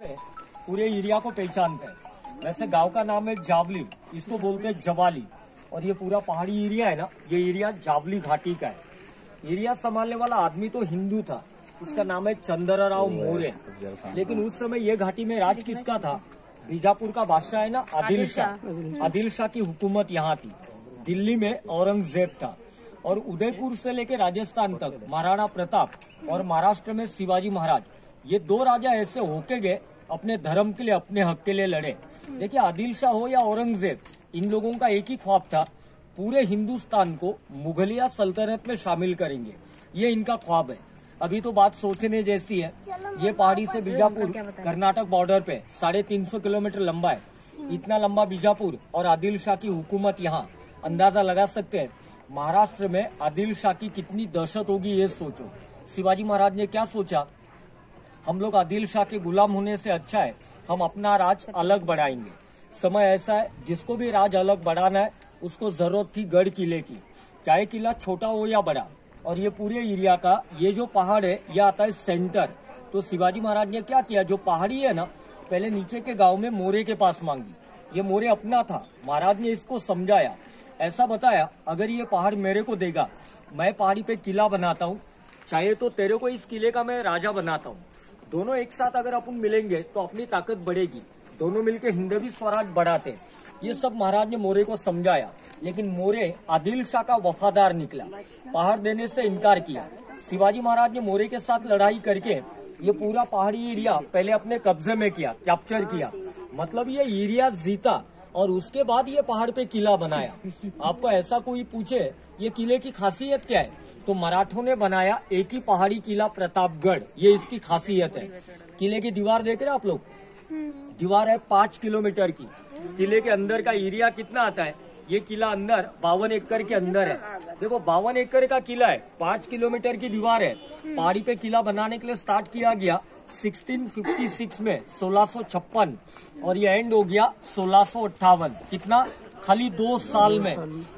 पूरे एरिया को पहचानते हैं। वैसे गाँव का नाम है जावली इसको बोलते हैं जवाली। और ये पूरा पहाड़ी एरिया है ना ये एरिया जावली घाटी का है। एरिया संभालने वाला आदमी तो हिंदू था उसका नाम है चंद्र राव मौर्य लेकिन उस समय ये घाटी में राज किसका था? बीजापुर का बादशाह है ना आदिल शाह। आदिल शाह। की हुकूमत यहाँ थी दिल्ली में औरंगज़ेब था। और उदयपुर से लेकर राजस्थान तक महाराणा प्रताप और महाराष्ट्र में शिवाजी महाराज। ये दो राजा ऐसे होके गए अपने धर्म के लिए अपने हक के लिए लड़े। देखिए आदिल शाह हो या औरंगज़ेब इन लोगों का एक ही ख्वाब था पूरे हिंदुस्तान को मुगलिया सल्तनत में शामिल करेंगे। ये इनका ख्वाब है। अभी तो बात सोचने जैसी है। ये पहाड़ी से बीजापुर कर्नाटक बॉर्डर पे साढ़े तीन सौ किलोमीटर लंबा है। इतना लंबा बीजापुर और आदिल शाह की हुकूमत यहाँ अंदाज़ा लगा सकते हैं। महाराष्ट्र में आदिल शाह की कितनी दहशत होगी ये सोचो। शिवाजी महाराज ने क्या सोचा? हम लोग आदिल शाह के गुलाम होने से अच्छा है। हम अपना राज अलग बढ़ाएँगे। समय ऐसा है, जिसको भी राज अलग बढ़ाना है, उसको ज़रूरत थी गढ़ किले की। चाहे किला छोटा हो या बड़ा। और ये पूरे एरिया का, ये जो पहाड़ है, ये आता है सेंटर। तो शिवाजी महाराज ने क्या किया? जो पहाड़ी है ना, पहले नीचे के गाँव में मोरे के पास मांगी। ये मोरे अपना था। महाराज ने इसको समझाया। ऐसा बताया, अगर ये पहाड़ मेरे को देगा, मैं पहाड़ी पे किला बनाता हूँ। चाहे तो तेरे को इस किले का मैं राजा बनाता हूँ। दोनों एक साथ अगर अपन मिलेंगे तो अपनी ताकत बढ़ेगी। दोनों मिलके हिंदवी स्वराज बढ़ाते। ये सब महाराज ने मोरे को समझाया, लेकिन मोरे आदिल शाह का वफादार निकला। पहाड़ देने से इनकार किया। शिवाजी महाराज ने मोरे के साथ लड़ाई करके ये पूरा पहाड़ी एरिया पहले अपने कब्जे में किया कैप्चर किया। मतलब ये एरिया जीता और उसके बाद ये पहाड़ पे किला बनाया। आपको ऐसा कोई पूछे, ये किले की खासियत क्या है? तो मराठों ने बनाया एक ही पहाड़ी किला प्रतापगढ़। ये इसकी खासियत है। किले की दीवार देख रहे आप लोग? दीवार है पाँच किलोमीटर की। किले के अंदर का एरिया कितना आता है? ये किला अंदर, बावन एकड़ के अंदर है। देखो, बावन एकड़ का किला है, पाँच किलोमीटर की दीवार है। पहाड़ी पे किला बनाने के लिए स्टार्ट किया गया 1656 में, सोलह और ये एंड हो गया सोलह कितना? खाली दो साल में।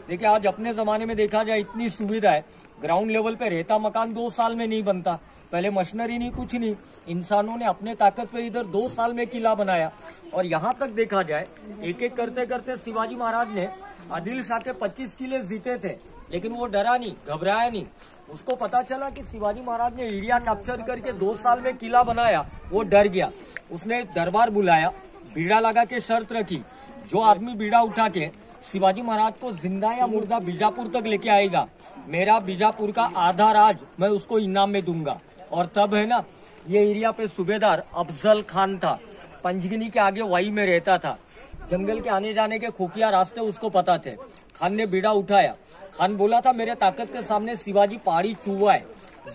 देखिए, आज अपने जमाने में देखा जाए, इतनी सुविधा है। ग्राउंड लेवल पे रहता मकान दो साल में नहीं बनता। पहले मशीनरी नहीं, कुछ नहीं। इंसानों ने अपने ताकत पे इधर दो साल में किला बनाया। और यहाँ तक देखा जाए एक एक करते करते शिवाजी महाराज ने आदिल शाह के 25 किले जीते थे, लेकिन वो डरा नहीं, घबराया नहीं। उसको पता चला कि शिवाजी महाराज ने एरिया कैप्चर करके दो साल में किला बनाया। वो डर गया। उसने दरबार बुलाया, बीड़ा लगा के शर्त रखी। जो आदमी बीड़ा उठा के शिवाजी महाराज को ज़िंदा या मुर्दा बीजापुर तक लेके आएगा। मेरा बीजापुर का आधा राज मैं उसको इनाम में दूँगा। और तब है ना, ये एरिया पे सूबेदार अफजल खान था। पंचगिनी के आगे वाई में रहता था। जंगल के आने जाने के खुफिया रास्ते उसको पता थे। खान ने बीड़ा उठाया। खान बोला था, मेरे ताकत के सामने शिवाजी पहाड़ी चूहा है।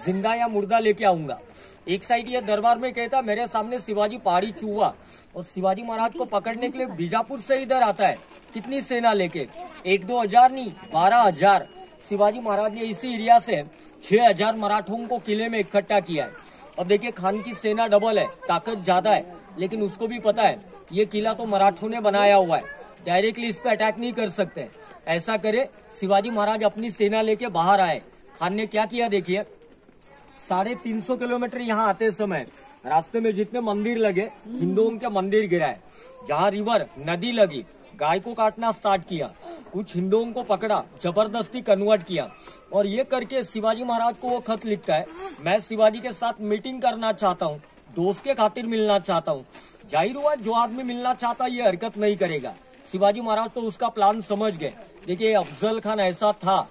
ज़िंदा या मुर्दा लेके आऊँगा। एक साइड ये दरबार में कहता, मेरे सामने शिवाजी पहाड़ी चूहा। और शिवाजी महाराज को पकड़ने के लिए बीजापुर से इधर आता है। कितनी सेना लेके? एक दो हज़ार नहीं, बारह हज़ार। शिवाजी महाराज ने इसी एरिया से छह हज़ार मराठों को किले में इकट्ठा किया है। अब देखिए, खान की सेना डबल है, ताकत ज़्यादा है, लेकिन उसको भी पता है, ये किला तो मराठों ने बनाया हुआ है। डायरेक्टली इस पे अटैक नहीं कर सकते। ऐसा करे, शिवाजी महाराज अपनी सेना लेके बाहर आए। खान ने क्या किया, देखिए साढ़े तीन सौ किलोमीटर यहाँ आते समय रास्ते में जितने मंदिर लगे हिंदुओं के मंदिर गिराए जहाँ रिवर, नदी लगी, गाय को काटना स्टार्ट किया, कुछ हिंदुओं को पकड़ा, ज़बरदस्ती कन्वर्ट किया। और ये करके शिवाजी महाराज को वो खत लिखता है, मैं शिवाजी के साथ मीटिंग करना चाहता हूँ, दोस्त के खातिर मिलना चाहता हूँ। ज़ाहिर हुआ, जो आदमी मिलना चाहता ये हरकत नहीं करेगा। शिवाजी महाराज तो उसका प्लान समझ गए। देखिए, अफजल खान ऐसा था,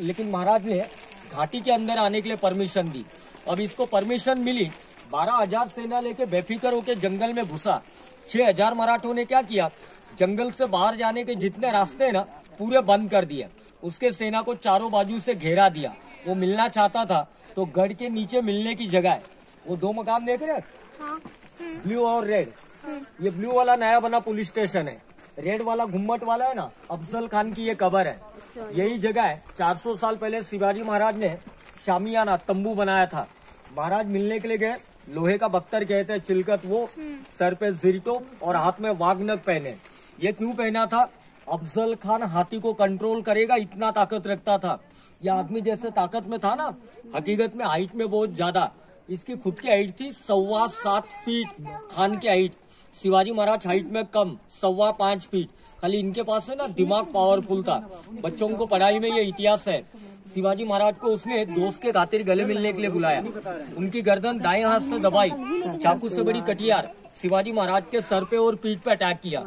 लेकिन महाराज ने घाटी के अंदर आने के लिए परमिशन दी। अब इसको परमिशन मिली। बारह हज़ार सेना लेके बेफिक्र होके जंगल में घुसा। छह हज़ार मराठों ने क्या किया? जंगल से बाहर जाने के जितने रास्ते ना पूरे बंद कर दिए। उसके सेना को चारों बाजू से घेरा दिया। वो मिलना चाहता था तो गढ़ के नीचे मिलने की जगह है। वो दो मकान देख रहे हाँ। ब्लू और रेड। ये ब्लू वाला नया बना पुलिस स्टेशन है। रेड वाला घुम्मट वाला है ना अफजल खान की ये कबर है। यही जगह है। 400 साल पहले शिवाजी महाराज ने शामियाना तंबू बनाया था। महाराज मिलने के लिए गए लोहे का बख्तर कहते हैं चिलकत वो सर पे जिरटो और हाथ में वागनक पहने। ये क्यों पहना था? अफजल खान हाथी को कंट्रोल करेगा इतना ताकत रखता था। यह आदमी जैसे ताकत में था ना हकीकत में हाइट में बहुत ज़्यादा। इसकी खुद की हाइट थी सवा सात फीट खान की हाइट शिवाजी महाराज हाइट में कम, सवा पाँच फीट खाली इनके पास है ना, दिमाग पावरफुल था। बच्चों को पढ़ाई में ये इतिहास है। शिवाजी महाराज को उसने दोस्त के खातिर गले मिलने के लिए बुलाया। उनकी गर्दन दाएँ हाथ से दबाई, चाकू से बड़ी कटियार शिवाजी महाराज के सर पे और पीठ पे अटैक किया।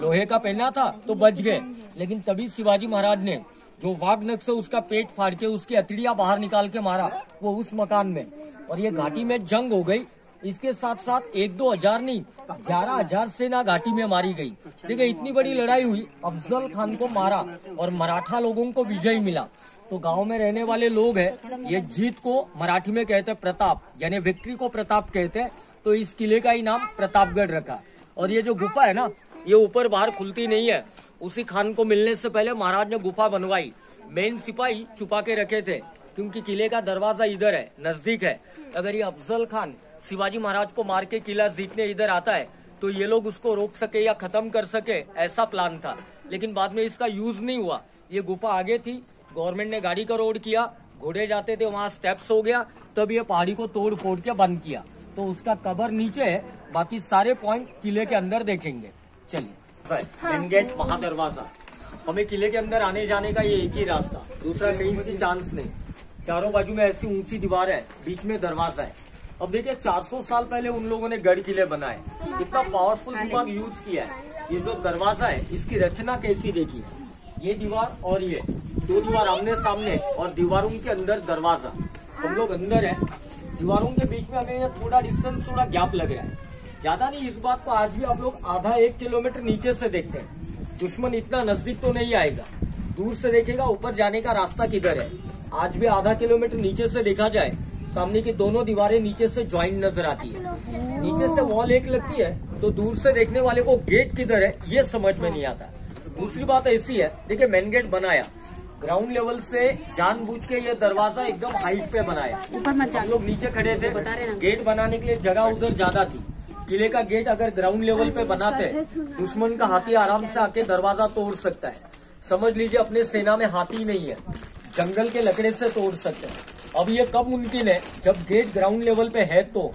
लोहे का पहना था तो बच गए। लेकिन तभी शिवाजी महाराज ने जो वाघ से उसका पेट फाड़ के उसकी अतड़िया बाहर निकाल के मारा, वो उस मकान में। और ये घाटी में जंग हो गई। इसके साथ साथ एक दो हज़ार नहीं, ग्यारह हज़ार सेना घाटी में मारी गई। देखिए, इतनी बड़ी लड़ाई हुई, अफजल खान को मारा और मराठा लोगों को विजय मिला। तो गाँव में रहने वाले लोग हैं, ये जीत को मराठी में कहते हैं प्रताप, यानी विक्ट्री को प्रताप कहते हैं। तो इस किले का ही नाम प्रतापगढ़ रखा। और ये जो गुफा है ना, ये ऊपर बाहर खुलती नहीं है। उसी खान को मिलने से पहले महाराज ने गुफा बनवाई। मेन सिपाही छुपा के रखे थे। क्योंकि किले का दरवाज़ा इधर है नज़दीक है। अगर ये अफजल खान शिवाजी महाराज को मार के किला जीतने इधर आता है तो ये लोग उसको रोक सके या खत्म कर सके ऐसा प्लान था। लेकिन बाद में इसका यूज़ नहीं हुआ। ये गुफा आगे थी गवर्नमेंट ने गाड़ी का रोड किया घोड़े जाते थे वहाँ स्टेप्स हो गया तब ये पहाड़ी को तोड़ फोड़ के बंद किया। तो उसका कबर नीचे है बाकी सारे पॉइंट किले के अंदर देखेंगे। चलिए। मेन गेट महादरवाजा हमें किले के अंदर आने जाने का ये एक ही रास्ता दूसरा कहीं से चांस नहीं। चारों बाजू में ऐसी ऊँची दीवार है, बीच में दरवाज़ा है। अब देखिए 400 साल पहले उन लोगों ने गढ़ किले बनाए। कितना पावरफुल दिमाग यूज़ किया है। ये जो दरवाज़ा है, इसकी रचना कैसी देखी? है ये दीवार और ये। दो दीवार आमने सामने और दीवारों के अंदर दरवाज़ा। हम लोग अंदर है। दीवारों के बीच में हमें थोड़ा डिस्टेंस थोड़ा गैप लग रहा है। ज़्यादा नहीं, इस बात को आज भी आप लोग आधा एक किलोमीटर नीचे से देखते हैं। दुश्मन इतना नज़दीक तो नहीं आएगा। दूर से देखेगा, ऊपर जाने का रास्ता किधर है? आज भी आधा किलोमीटर नीचे से देखा जाए सामने की दोनों दीवारें नीचे से ज्वाइंट नज़र आती है। नीचे से वॉल एक लगती है तो दूर से देखने वाले को गेट किधर है ये समझ में नहीं आता। दूसरी बात ऐसी है देखिए मेन गेट बनाया। ग्राउंड लेवल से जानबूझ के ये दरवाज़ा एकदम हाइट पे बनाया। ऊपर मत हम लोग नीचे खड़े थे। बता रहे गेट बनाने के लिए जगह उधर ज़्यादा थी। किले का गेट अगर ग्राउंड लेवल पे बनाते दुश्मन का हाथी आराम से आके दरवाज़ा तोड़ सकता है। समझ लीजिए अपने सेना में हाथी नहीं है। जंगल के लकड़े से तोड़ सकते हैं अब ये कब मुमकिन है? जब गेट ग्राउंड लेवल पे है तो।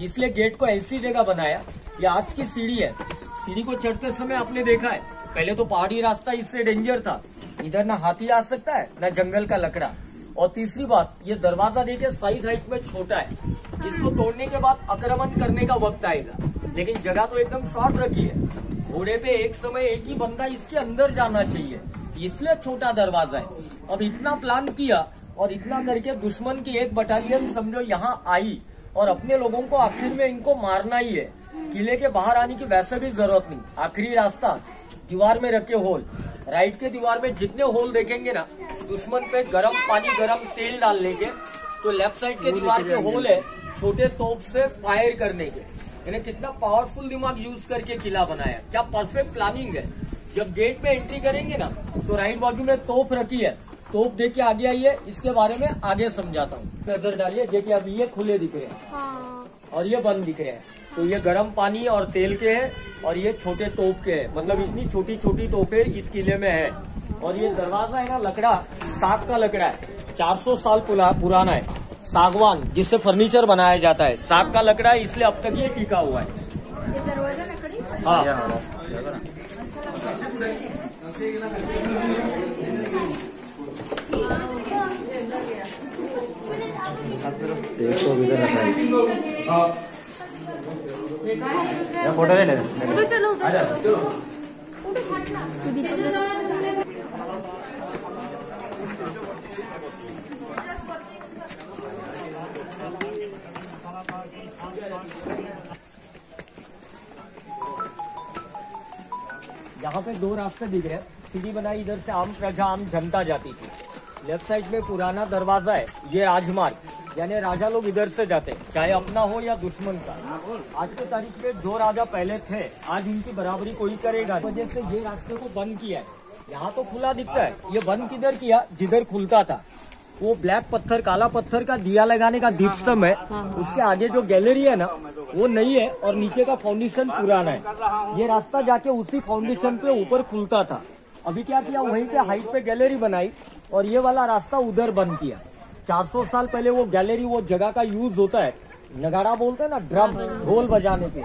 इसलिए गेट को ऐसी जगह बनाया। ये आज की सीढ़ी है। सीढ़ी को चढ़ते समय आपने देखा है। पहले तो पहाड़ी रास्ता इससे डेंजर था। इधर ना हाथी आ सकता है, ना जंगल का लकड़ा। और तीसरी बात, ये दरवाज़ा देखिए साइज़ हाइट में छोटा है। इसको तोड़ने के बाद आक्रमण करने का वक्त आएगा। लेकिन जगह तो एकदम शॉर्ट रखी है। घोड़े पे एक समय एक ही बंदा इसके अंदर जाना चाहिए। इसलिए छोटा दरवाज़ा है। अब इतना प्लान किया और इतना करके दुश्मन की एक बटालियन समझो यहाँ आई और अपने लोगों को आखिर में इनको मारना ही है। किले के बाहर आने की वैसे भी ज़रूरत नहीं। आखिरी रास्ता दीवार में रखे होल राइट के दीवार में जितने होल देखेंगे ना दुश्मन पे गरम पानी गरम तेल डाल लेंगे तो लेफ़्ट साइड के दीवार के होल है छोटे तोप से फायर करने के यानी कितना पावरफुल दिमाग यूज़ करके किला बनाया। क्या परफेक्ट प्लानिंग है। जब गेट में एंट्री करेंगे ना तो राइट बाजू में तोप रखी है। तोप देख के आगे आइए इसके बारे में आगे समझाता हूँ। नज़र डालिए देखिए अब ये खुले दिख रहे हैं। और ये बंद दिख रहे हैं। तो ये गर्म पानी और तेल के हैं और ये छोटे तोप के हैं। मतलब इतनी छोटी छोटी तोपे इस किले में है। और ये दरवाज़ा है ना लकड़ा साग का लकड़ा है। 400 साल पुराना है। सागवान जिससे फर्नीचर बनाया जाता है। साग का लकड़ा है इसलिए अब तक ये टिका हुआ है। हाँ। हाँ। फ़ोटो ले ले। उधर चलो उधर। यहाँ पे दो रास्ते दिख रहे हैं। सीढ़ी बनाई, इधर से आम प्रजा, आम जनता जाती थी। लेफ़्ट साइड में पुराना दरवाज़ा है, ये राजमार्ग। यानी राजा लोग इधर से जाते हैं, चाहे अपना हो या दुश्मन का। आज के तारीख में जो राजा पहले थे, आज इनकी बराबरी कोई करेगा वजह से ये रास्ते को बंद किया है। यहाँ तो खुला दिखता है, ये बंद किधर किया? जिधर खुलता था। वो ब्लैक पत्थर काला पत्थर का दिया लगाने का दीप स्तंभ है उसके आगे जो गैलरी है ना वो नई है और नीचे का फाउंडेशन पुराना है। ये रास्ता जाके उसी फाउंडेशन पे ऊपर खुलता था। अभी क्या किया वहीं पे हाइट पे गैलरी बनाई और ये वाला रास्ता उधर बंद किया। 400 साल पहले वो गैलरी वो जगह का यूज़ होता है। नगाड़ा बोलते हैं ना ड्रम ढोल बजाने के।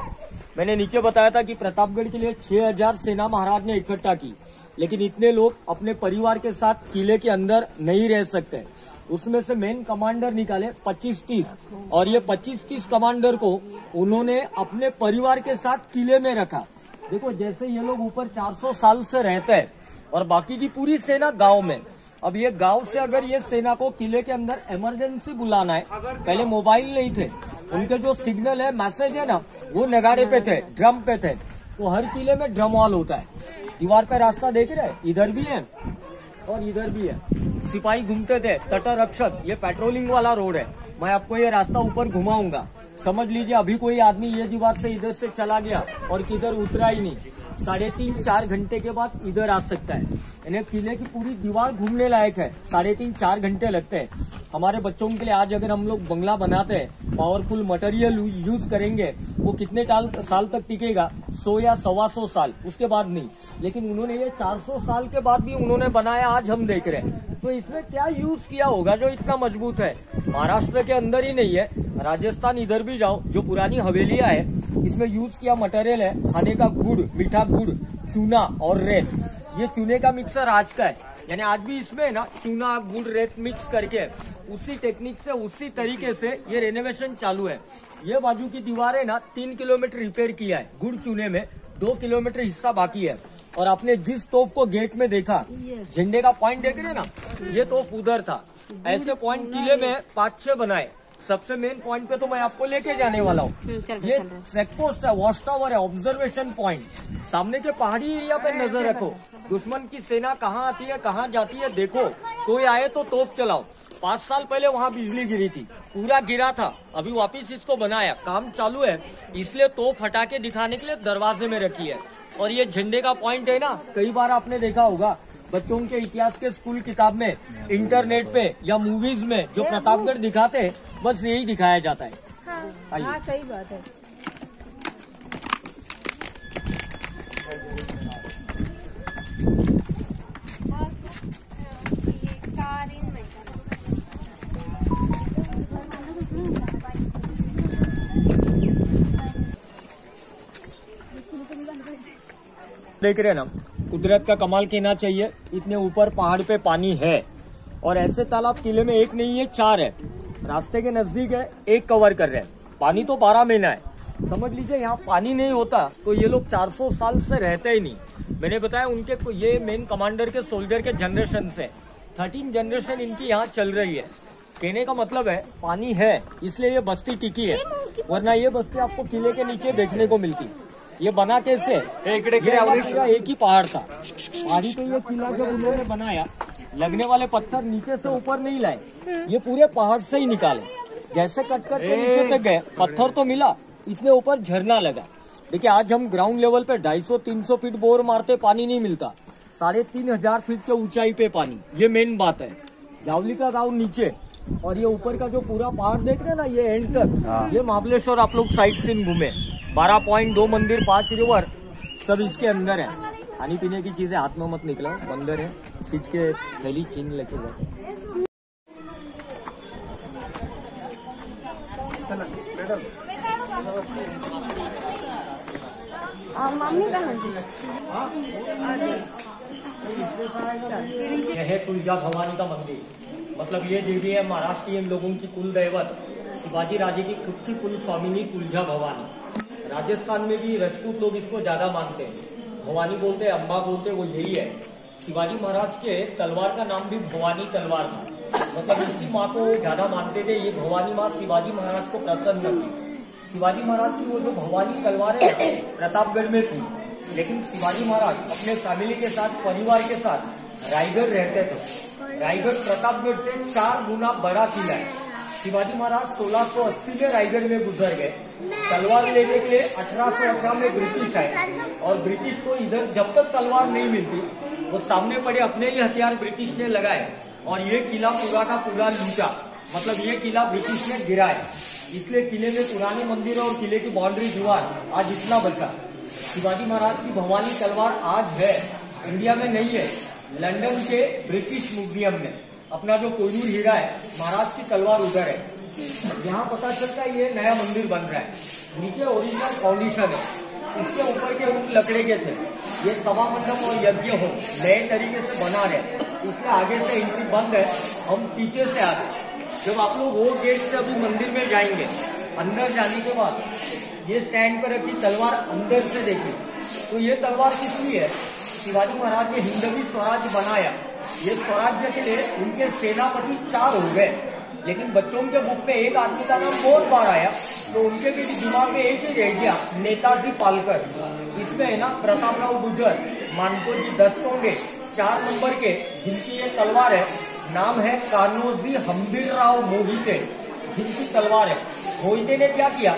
मैंने नीचे बताया था कि प्रतापगढ़ के लिए 6000 सेना महाराज ने इकट्ठा की, लेकिन इतने लोग अपने परिवार के साथ किले के अंदर नहीं रह सकते। उसमें से मेन कमांडर निकाले 25-30 और ये 25-30 कमांडर को उन्होंने अपने परिवार के साथ किले में रखा। देखो, जैसे ये लोग ऊपर 400 साल से रहते हैं, और बाकी की पूरी सेना गाँव में। अब ये गाँव से अगर ये सेना को किले के अंदर इमरजेंसी बुलाना है, पहले मोबाइल नहीं थे, उनके जो सिग्नल है मैसेज है ना, वो नगाड़े पे थे ड्रम पे थे। तो हर किले में ड्रम वॉल होता है। दीवार पे रास्ता देख रहे इधर भी है और इधर भी है। सिपाही घूमते थे, तटर रक्षक ये पेट्रोलिंग वाला रोड है। मैं आपको ये रास्ता ऊपर घुमाऊँगा। समझ लीजिए, अभी कोई आदमी ये दीवार से इधर से चला गया और किधर उतरा ही नहीं। साढ़े तीन, चार घंटे के बाद इधर आ सकता है। यानी किले की पूरी दीवार घूमने लायक है। साढ़े तीन, चार घंटे लगते हैं। हमारे बच्चों के लिए आज अगर हम लोग बंगला बनाते हैं पावरफुल मटेरियल यूज़ करेंगे, वो कितने साल तक टिकेगा? सौ या सवा सौ साल। उसके बाद नहीं। लेकिन उन्होंने ये 400 साल के बाद भी उन्होंने बनाया, आज हम देख रहे हैं। तो इसमें क्या यूज़ किया होगा जो इतना मज़बूत है? महाराष्ट्र के अंदर ही नहीं है, राजस्थान इधर भी जाओ, जो पुरानी हवेलियाँ है, इसमें यूज़ किया मटेरियल है, खाने का गुड़, मीठा गुड़, चूना और रेत। ये चूने का मिक्सर आज का है। यानी आज भी इसमें ना, चूना, गुड़, रेत मिक्स करके उसी टेक्निक से, उसी तरीके से ये रेनोवेशन चालू है। ये बाजू की दीवारें ना, तीन किलोमीटर रिपेयर किया है, गुड़ चूने में। दो किलोमीटर हिस्सा बाकी है। और आपने जिस तोप को गेट में देखा झंडे का पॉइंट देख रहे ना? ये तोप उधर था। ऐसे पॉइंट किले में पाँच छह बनाए। सबसे मेन पॉइंट पे तो मैं आपको लेके जाने वाला हूँ। ये चेक पोस्ट है। वॉच टावर है ऑब्जर्वेशन पॉइंट सामने के पहाड़ी एरिया पे नज़र रखो। दुश्मन की सेना कहाँ आती है कहाँ जाती है देखो। कोई आए तो तोप चलाओ। पाँच साल पहले वहाँ बिजली गिरी थी। पूरा गिरा था। अभी वापिस इसको बनाया। काम चालू है। इसलिए तोप हटा के दिखाने के लिए दरवाजे में रखी है। और ये झंडे का पॉइंट है ना कई बार आपने देखा होगा बच्चों के इतिहास के स्कूल किताब में इंटरनेट पे या मूवीज़ में जो प्रतापगढ़ दिखाते हैं बस यही दिखाया जाता है। हाँ, हाँ सही बात है। देख रहे हैं ना, कुदरत का कमाल कहना चाहिए, इतने ऊपर पहाड़ पे पानी है। और ऐसे तालाब किले में एक नहीं है चार है। रास्ते के नज़दीक है, एक कवर कर रहे हैं। पानी तो बारह महीना है। समझ लीजिए, यहाँ पानी नहीं होता तो ये लोग 400 साल से रहते ही नहीं। मैंने बताया, उनके ये मेन कमांडर के सोल्जर के जनरेशन से। थर्टीन जनरेशन इनकी यहाँ चल रही है। कहने का मतलब है, पानी है, इसलिए ये बस्ती टिकी है। वरना ये बस्ती आपको किले के नीचे देखने को मिलती। ये बना कैसे? एक एक ही पहाड़ था। पहाड़ी पे ये किला जब उन्होंने बनाया लगने वाले पत्थर नीचे से ऊपर नहीं लाए। ये पूरे पहाड़ से ही निकाले। जैसे कट कट के नीचे तक गए पत्थर तो मिला इतने ऊपर झरना लगा। देखिए आज हम ग्राउंड लेवल पे 250-300 फीट बोर मारते पानी नहीं मिलता। साढ़े तीन हज़ार फीट के ऊंचाई पे पानी। ये मेन बात है। जावली का गाँव नीचे। और ये ऊपर का जो पूरा पहाड़ देख रहे हैं ना ये एंड तक। ये महाबलेश्वर आप लोग साइड सीन घूमे। बारह पॉइंट दो मंदिर पाँच रिवर सब इसके अंदर है। खाने पीने की चीज़ें हाथ में मत निकलो बंदर है। खींच के थैली चीन लेके गए। मम्मी का यह है? तुलजा भवानी का मंदिर। मतलब ये देवी है महाराष्ट्रीयन लोगों की कुल दैवत शिवाजी राजे की खुद की कुल स्वामिनी तुलजा भवानी। राजस्थान में भी राजपूत लोग इसको ज़्यादा मानते हैं। भवानी बोलते हैं अम्बा बोलते हैं, वो यही है। शिवाजी महाराज के तलवार का नाम भी भवानी तलवार था। मतलब इसी माँ को ज़्यादा मानते थे, ये भवानी माँ शिवाजी महाराज को प्रसन्न थी। शिवाजी महाराज की वो जो भवानी तलवार है, प्रतापगढ़ में थी। लेकिन शिवाजी महाराज अपने फैमिली के साथ, परिवार के साथ रायगढ़ रहते थे। रायगढ़ प्रतापगढ़ से चार गुना बड़ा किला है। शिवाजी महाराज 1680 में रायगढ़ में गुजर गए। तलवार लेने के लिए 1818 में ब्रिटिश आए। और ब्रिटिश को इधर जब तक तलवार नहीं मिलती, वो सामने पड़े, अपने ही हथियार ब्रिटिश ने लगाए। और ये किला पूरा का पूरा लूटा। मतलब ये किला ब्रिटिश ने गिराए इसलिए किले में पुराने मंदिर और किले की बाउंड्री दीवार आज इतना बचा। शिवाजी महाराज की भवानी तलवार आज है। इंडिया में नहीं है, लंदन के ब्रिटिश म्यूज़ियम में। अपना जो कोयनूर हीरा है, महाराज की तलवार उधर है। यहाँ पता चलता है ये नया मंदिर बन रहा है। नीचे ओरिजिनल फाउंडेशन है। इसके ऊपर के रूप लकड़े के थे। ये सभा मंडप और यज्ञ हो, नए तरीके से बना रहे। इसके आगे से एंट्री बंद है। हम पीछे से आ गए। जब आप लोग वो गेट से अभी मंदिर में जाएँगे, अंदर जाने के बाद, ये स्टैंड पर रखी तलवार अंदर से देखी तो ये तलवार किसकी है? शिवाजी महाराज ने हिंदवी स्वराज बनाया। ये स्वराज्य के लिए उनके सेनापति चार हो गए। लेकिन बच्चों के बुक में एक आदमी का नाम बहुत बार आया तो उनके भी दिमाग में एक ही रह गया, नेताजी पालकर। इसमें है ना प्रताप राव गुजर मानको जी दस होंगे चार नंबर के, जिनकी ये तलवार है, नाम है कानोजी हम्बीर राव मोहिते। जिनकी तलवार है। मोहिते ने क्या किया?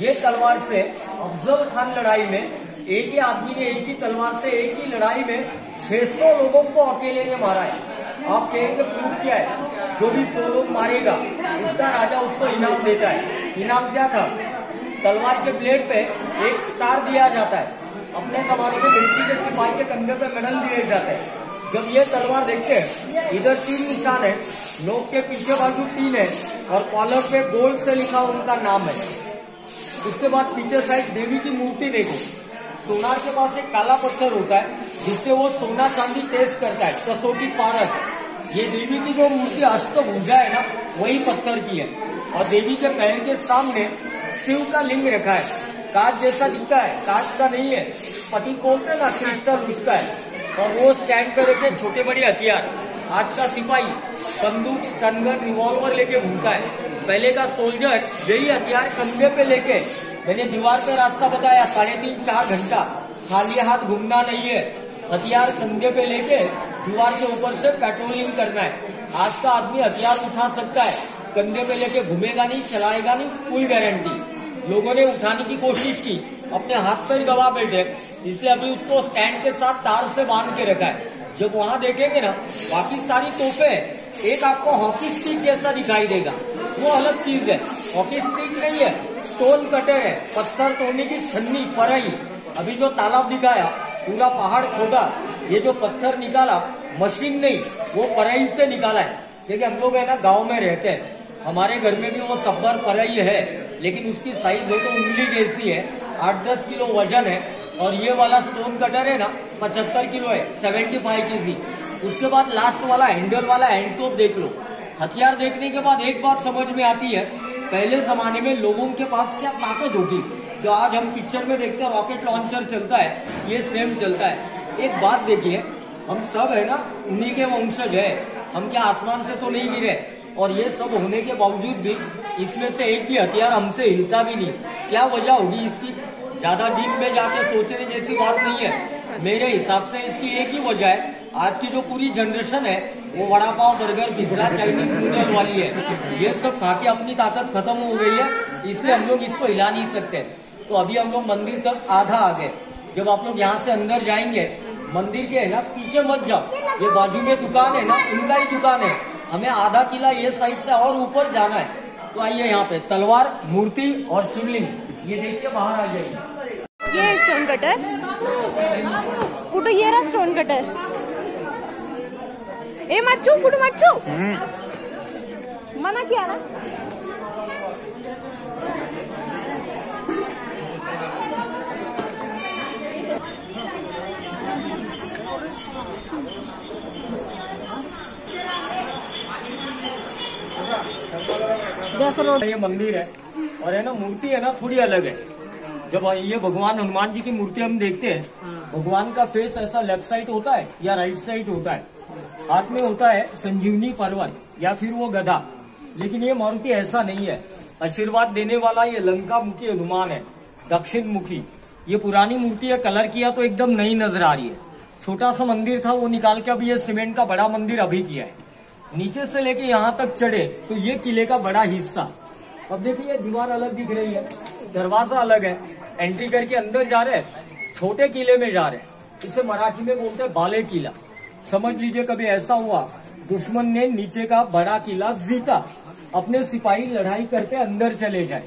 ये तलवार से अफजल खान लड़ाई में एक ही आदमी ने एक ही तलवार से एक ही लड़ाई में 600 लोगों को अकेले ने मारा है। आप कहेंगे प्रूफ क्या है? जो भी सौ लोग मारेगा, उसका राजा उसको इनाम देता है। इनाम क्या था? तलवार के ब्लेड पे एक स्टार दिया जाता है। अपने जमाने में मिलिट्री के सिपाही के कंधे पे मेडल दिए जाते हैं। जब ये तलवार देखते हैं, इधर तीन निशान है लोग के पीछे बाजू तीन है और कॉलर पे गोल्ड से लिखा उनका नाम है। उसके बाद पीछे साइड देवी की मूर्ति देखो। सोनार के पास एक काला पत्थर होता है, जिससे वो सोना चांदी टेस्ट करता है, कसौटी पारस। ये देवी की जो मूर्ति अष्टभुजा है ना, वही पत्थर की है। और देवी के पैर के सामने शिव का लिंग रखा है। कांच जैसा दिखता है, कांच का नहीं है। पति बोलते ना, क्रिस्टल उसका है। और वो स्टैंड कर रखे छोटे बड़े हथियार। आज का सिपाही बंदूक स्टनगन रिवॉल्वर लेके घूमता है। पहले का सोल्जर यही हथियार कंधे पे लेके मैंने दीवार पे रास्ता बताया, साढ़े तीन चार घंटा। खाली हाथ घूमना नहीं है। हथियार कंधे पे लेके दीवार के ऊपर से पेट्रोलिंग करना है। आज का आदमी हथियार उठा सकता है। कंधे पे लेके घूमेगा नहीं, चलाएगा नहीं फुल गारंटी लोगों ने उठाने की कोशिश की। अपने हाथ पर गवा बैठे। इसलिए अभी उसको स्टैंड के साथ तार से बाँध के रखा है। जब वहाँ देखेंगे ना बाकी सारी तोपे एक आपको हॉकी स्टिक जैसा दिखाई देगा। वो अलग चीज़ है। हॉकी स्टिक नहीं है स्टोन कटर है, पत्थर तोड़ने की छन्नी, परई। अभी जो तालाब दिखाया, पूरा पहाड़ खोदा, ये जो पत्थर निकाला मशीन नहीं, वो पराई से निकाला है। देखिए हम लोग है ना, गाँव में रहते हैं। हमारे घर में भी वो सब्बर पराई है, लेकिन उसकी साइज़ है तो उंगली जैसी है। आठ दस किलो वज़न है, और ये वाला स्टोन कटर है ना, पचहत्तर किलो है सेवेंटी फाइव के उसके बाद लास्ट वाला हैंडल वाला हैंड टोप देख लो। हथियार देखने के बाद एक बात समझ में आती है, पहले जमाने में लोगों के पास क्या ताकत होगी? जो आज हम पिक्चर में देखते हैं रॉकेट लॉन्चर चलता है, ये सेम चलता है। एक बात देखिए, हम सब है ना, उन्हीं के वंशज है। हम क्या आसमान से तो नहीं गिरे? और ये सब होने के बावजूद भी, इसमें से एक भी हथियार हमसे हिलता भी नहीं। क्या वजह होगी इसकी? ज़्यादा डीप में जाके सोचने जैसी बात नहीं है। मेरे हिसाब से इसकी एक ही वजह है, आज की जो पूरी जनरेशन है वो vada pav burger, pizza Chinese noodle वाली है। ये सब खा के अपनी ताकत खत्म हो गई है, इसलिए हम लोग इसको हिला नहीं सकते। तो अभी हम लोग मंदिर तक आधा आ गए। जब आप लोग यहाँ से अंदर जाएँगे, मंदिर के है ना, पीछे मत जाओ। ये बाजू में दुकान है ना उनका ही दुकान है। हमें आधा किला ये साइड से और ऊपर जाना है। तो आइए यहाँ पे, तलवार, मूर्ति और शिवलिंग। ये देखिए, बाहर आ जाइए। ये स्टोन कटर पुटू ये रहा स्टोन कटर ए मच्छू पुटू मच्छू। मना किया ना? ये मंदिर है और है ना मूर्ति है ना थोड़ी अलग है। जब ये भगवान हनुमान जी की मूर्ति हम देखते हैं भगवान का फेस ऐसा लेफ़्ट साइड होता है या राइट साइड होता है। हाथ में होता है संजीवनी पर्वत या फिर वो गधा। लेकिन ये मारुति ऐसा नहीं है। आशीर्वाद देने वाला ये लंका मुखी हनुमान है दक्षिण मुखी ये पुरानी मूर्ति है, कलर किया तो एकदम नई नज़र आ रही है। छोटा सा मंदिर था, वो निकाल के अभी ये सीमेंट का बड़ा मंदिर अभी किया है। नीचे से लेके यहाँ तक चढ़े तो ये किले का बड़ा हिस्सा। अब देखिए दीवार अलग दिख रही है, दरवाज़ा अलग है एंट्री करके अंदर जा रहे छोटे किले में जा रहे हैं। इसे मराठी में बोलते हैं बाले किला समझ लीजिए कभी ऐसा हुआ, दुश्मन ने नीचे का बड़ा किला जीता। अपने सिपाही लड़ाई करके अंदर चले जाए।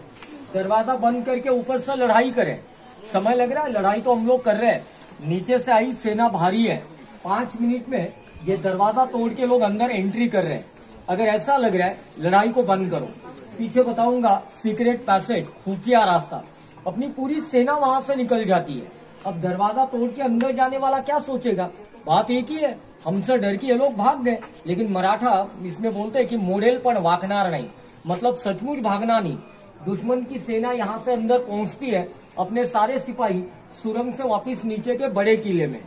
दरवाज़ा बंद करके ऊपर से लड़ाई करे। समय लग रहा है, लड़ाई तो हम लोग कर रहे हैं। नीचे से आई सेना भारी है। पाँच मिनट में ये दरवाज़ा तोड़ के लोग अंदर एंट्री कर रहे हैं। अगर ऐसा लग रहा है, लड़ाई को बंद करो। पीछे बताऊँगा सीक्रेट पैसेज खुफिया रास्ता। अपनी पूरी सेना वहाँ से निकल जाती है। अब दरवाज़ा तोड़ के अंदर जाने वाला क्या सोचेगा? बात एक ही है, हमसे डर के ये लोग भाग गए। लेकिन मराठा इसमें बोलते हैं कि मोडेल पर वाकनार नहीं। मतलब सचमुच भागना नहीं। दुश्मन की सेना यहाँ से अंदर पहुँचती है, अपने सारे सिपाही सुरंग से वापस नीचे के बड़े किले में।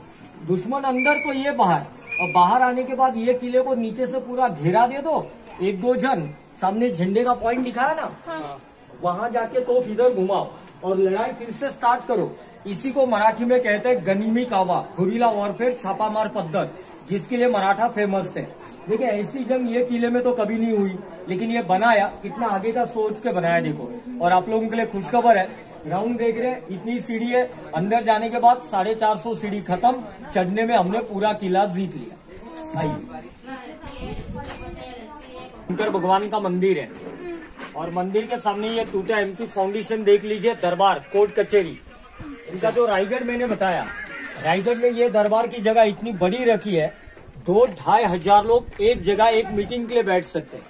दुश्मन अंदर तो ये बाहर। और बाहर आने के बाद ये किले को नीचे से पूरा घेरा दे दो। एक दो जन, सामने झंडे का पॉइंट दिखाया ना? वहाँ जाके तो इधर घुमाओ और लड़ाई फिर से स्टार्ट करो। इसी को मराठी में कहते हैं गनीमी कावा, गुरीला वॉरफेयर छापामार पद्धत, जिसके लिए मराठा फ़ेमस थे। देखिए, ऐसी जंग ये किले में तो कभी नहीं हुई, लेकिन ये बनाया, कितना आगे का सोच के बनाया देखो। और आप लोगों के लिए खुशखबर है ग्राउंड देख रहे हैं, इतनी सीढ़ी है, अंदर जाने के बाद साढ़े चार सौ सीढ़ी खत्म, चढ़ने में हमने पूरा किला जीत लिया। आइए शंकर भगवान का मंदिर है। और मंदिर के सामने ये टूटा एमटी फाउंडेशन देख लीजिए, दरबार, कोर्ट कचेरी इनका जो रायगढ़ मैंने बताया, रायगढ़ में ये दरबार की जगह इतनी बड़ी रखी है, दो ढाई हज़ार लोग एक जगह, एक मीटिंग के लिए बैठ सकते हैं।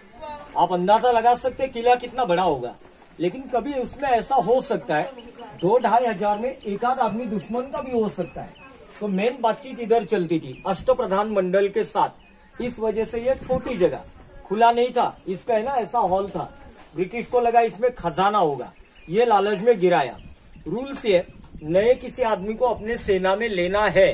आप अंदाज़ा लगा सकते किला कितना बड़ा होगा। लेकिन कभी उसमें ऐसा हो सकता है, दो ढाई हज़ार में एक आध आदमी दुश्मन का भी हो सकता है। तो मेन बातचीत इधर चलती थी अष्ट प्रधान मंडल के साथ। इस वजह से ये छोटी जगह, खुला नहीं था इसका है ना ऐसा हॉल था। ब्रिटिश को लगा इसमें खजाना होगा। ये लालच में गिराया। रूल्स ये नए किसी आदमी को अपने सेना में लेना है।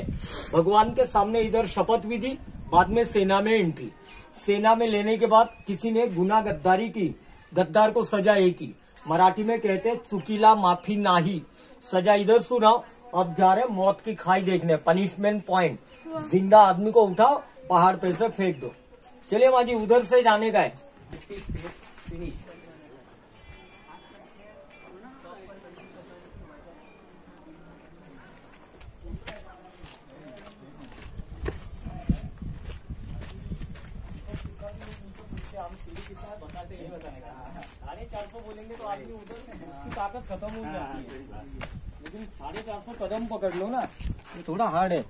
भगवान के सामने इधर शपथ भी दी, बाद में सेना में एंट्री। सेना में लेने के बाद किसी ने गुना गद्दारी की, गद्दार को सजा एक की। मराठी में कहते चुकीला माफ़ी नाही। सजा इधर सुनाओ। अब जा रहे मौत की खाई देखने। पनिशमेंट पॉइंट ज़िंदा आदमी को उठाओ, पहाड़ पे से फेंक दो। चलिए माजी उधर से जाने का है साढ़े चार सौ बोलेंगे तो आदमी उधर उसकी ताकत खत्म हो जाती है। लेकिन साढ़े चार सौ कदम पकड़ लो ना, ये थोड़ा हार्ड है।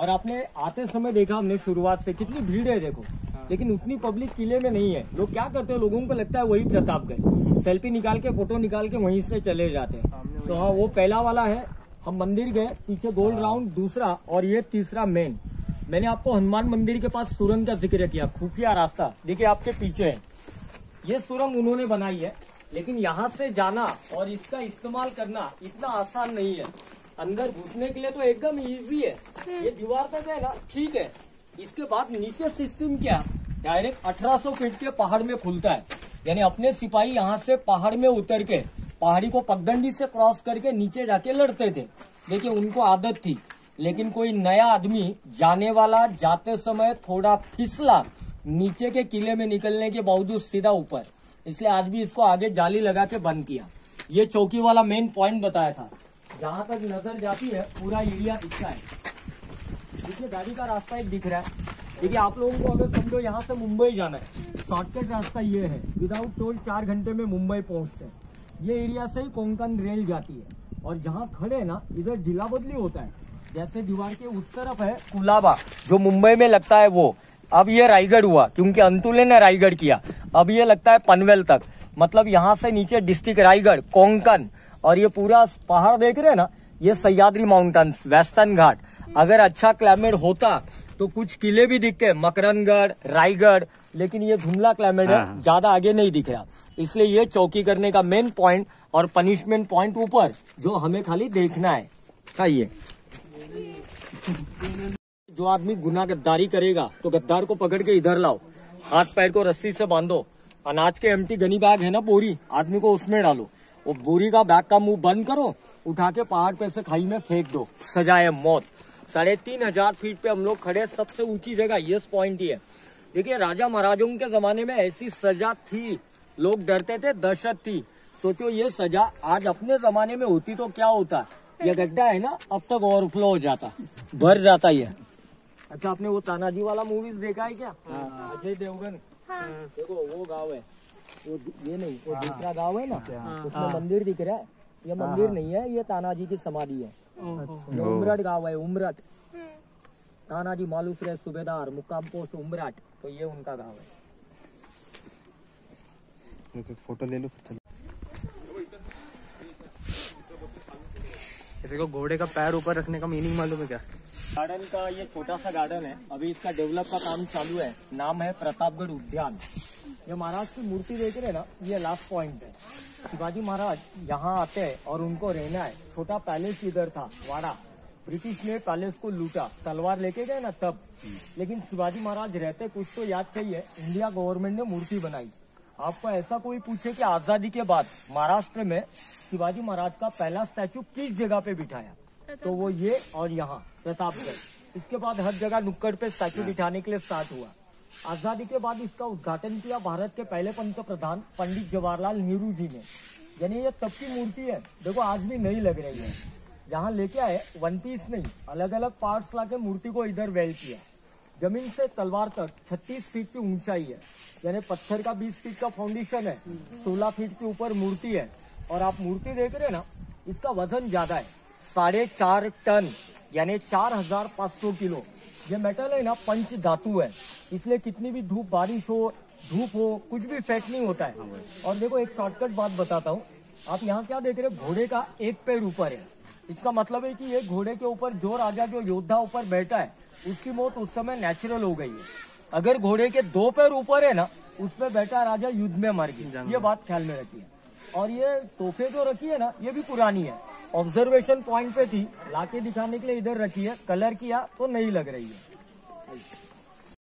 और आपने आते समय देखा हमने शुरुआत से, कितनी भीड़ है देखो। लेकिन उतनी पब्लिक किले में नहीं है। लोग क्या करते हैं, लोगों को लगता है वही प्रतापगढ़ सेल्फी निकाल के फ़ोटो निकाल के वहीं से चले जाते हैं। तो हाँ वो पहला वाला है, हम मंदिर गए, पीछे गोल्ड राउंड दूसरा और ये तीसरा मेन मैंने आपको हनुमान मंदिर के पास सुरंग का ज़िक्र किया खुफिया रास्ता। देखिए आपके पीछे है। ये सुरंग उन्होंने बनाई है लेकिन यहाँ से जाना और इसका इस्तेमाल करना इतना आसान नहीं है। अंदर घुसने के लिए तो एकदम इजी है। ये दीवार तक है ना? ठीक है। इसके बाद नीचे सिस्टम क्या? डायरेक्ट 1800 फीट के पहाड़ में खुलता है। यानी अपने सिपाही यहाँ से पहाड़ में उतर के पहाड़ी को पगडंडी से क्रॉस करके नीचे जाके लड़ते थे। देखिए उनको आदत थी। लेकिन कोई नया आदमी जाने वाला जाते समय थोड़ा फिसला नीचे के किले में निकलने के बावजूद सीधा ऊपर। इसलिए आज भी इसको आगे जाली लगा के बंद किया। ये चौकी वाला मेन पॉइंट बताया था। जहाँ तक नज़र जाती है, पूरा एरिया दिखता है। देखिए, गाड़ी का रास्ता एक दिख रहा है। देखिए, आप लोगों को अगर समझो, यहाँ से मुंबई जाना है। शॉर्टकट रास्ता ये है। विदाउट टोल चार घंटे में मुंबई पहुँचते हैं। ये एरिया से ही कोंकण रेल जाती है। और जहाँ खड़े ना, इधर जिला बदली होता है। जैसे दीवार के उस तरफ़ है कुलाबा जो मुंबई में लगता है वो। अब ये रायगढ़ हुआ क्योंकि अंतुले ने रायगढ़ किया। अब ये लगता है पनवेल तक। मतलब यहाँ से नीचे डिस्ट्रिक्ट रायगढ़ कोंकण और ये पूरा पहाड़ देख रहे हैं ना ये सयाद्री माउंटेन्स वेस्टर्न घाट अगर अच्छा क्लाइमेट होता तो कुछ किले भी दिखते मकरनगढ़ रायगढ़ लेकिन ये धुंधला क्लाइमेट है ज़्यादा आगे नहीं दिख रहा। इसलिए ये चौकी करने का मेन पॉइंट और पनिशमेंट पॉइंट ऊपर जो हमें खाली देखना है। खाइए जो आदमी गुना गद्दारी करेगा तो गद्दार को पकड़ के इधर लाओ। हाथ पैर को रस्सी से बांधो। अनाज के एमटी गनी बैग है ना बोरी? आदमी को उसमें डालो। वो बोरी का बैग का मुँह बंद करो, उठा के पहाड़ पे से खाई में फेंक दो। सजाए मौत। साढ़े तीन हज़ार फीट पे हम लोग खड़े सबसे ऊँची जगह यस पॉइंट ही है। देखिए, राजा महाराजों के जमाने में ऐसी सजा थी। लोग डरते थे, दहशत थी। सोचो, ये सजा आज अपने जमाने में होती तो क्या होता? ये गड्ढा है ना अब तक ओवरफ्लो हो जाता। भर जाता ये। अच्छा आपने वो तानाजी वाला मूवीज़ देखा है क्या? अजय देवगन। देखो वो गाँव है। वो ये नहीं वो दूसरा गाँव है ना उसमें मंदिर दिख रहा है। ये मंदिर नहीं है ये तानाजी की समाधि है। ये उमरठ गाँव है उमरठ तानाजी मालूसरे सूबेदार मुकाम पोस्ट उमरठ तो ये उनका गाँव है। फ़ोटो ले लो फिर चलो ये देखो, घोड़े का पैर ऊपर रखने का मीनिंग मालूम है क्या? गार्डन का ये छोटा सा गार्डन है। अभी इसका डेवलप का काम चालू है। नाम है प्रतापगढ़ उद्यान। ये महाराज की मूर्ति देख रहे ना, ये लास्ट पॉइंट है। शिवाजी महाराज यहाँ आते हैं और उनको रहना है। छोटा पैलेस इधर था, वाड़ा। ब्रिटिश ने पैलेस को लूटा। तलवार लेके गए ना तब। लेकिन शिवाजी महाराज रहते कुछ तो याद चाहिए। इंडिया गवर्नमेंट ने मूर्ति बनाई। आपको ऐसा कोई पूछे कि आज़ादी के बाद महाराष्ट्र में शिवाजी महाराज का पहला स्टैचू किस जगह पे बिठाया? तो वो ये और यहाँ प्रतापगढ़। इसके बाद हर जगह नुक्कड़ पे स्टैचू बिठाने के लिए स्टार्ट हुआ। आज़ादी के बाद इसका उद्घाटन किया भारत के पहले पंत प्रधान पंडित जवाहरलाल नेहरू जी ने। यानी ये तब की मूर्ति है। देखो आज भी नई लग रही है। यहाँ लेके आए वन पीस नहीं अलग अलग पार्ट्स लाके मूर्ति को इधर वेल किया। ज़मीन से तलवार तक 36 फीट की ऊंचाई है, यानी पत्थर का 20 फीट का फाउंडेशन है 16 फीट के ऊपर मूर्ति है। और आप मूर्ति देख रहे हैं ना, इसका वज़न ज़्यादा है, साढ़े चार टन, यानी चार हज़ार पाँच सौ किलो। ये मेटल है ना, पंच धातु है। इसलिए कितनी भी धूप बारिश हो, धूप हो, कुछ भी फैट नहीं होता है। और देखो, एक शॉर्टकट बात बताता हूँ। आप यहाँ क्या देख रहे हैं? घोड़े का एक पैर ऊपर है। इसका मतलब है कि ये घोड़े के ऊपर जो राजा जो योद्धा ऊपर बैठा है। उसकी मौत उस समय नेचुरल हो गई है। अगर घोड़े के दो पैर ऊपर है ना उसमें बैठा राजा युद्ध में मर गया। ये बात ख्याल में रखी है और ये तोहफे जो रखी है ना ये भी पुरानी है। ऑब्जर्वेशन पॉइंट पे थी। लाके दिखाने के लिए इधर रखी है। कलर किया तो नहीं लग रही है।